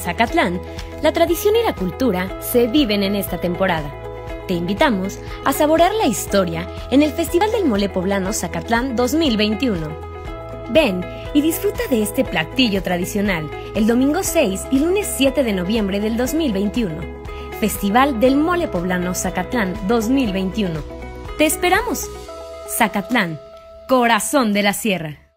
Zacatlán, la tradición y la cultura se viven en esta temporada. Te invitamos a saborear la historia en el Festival del Mole Poblano Zacatlán 2021. Ven y disfruta de este platillo tradicional el domingo 6 y lunes 7 de noviembre del 2021. Festival del Mole Poblano Zacatlán 2021. ¡Te esperamos! Zacatlán, corazón de la sierra.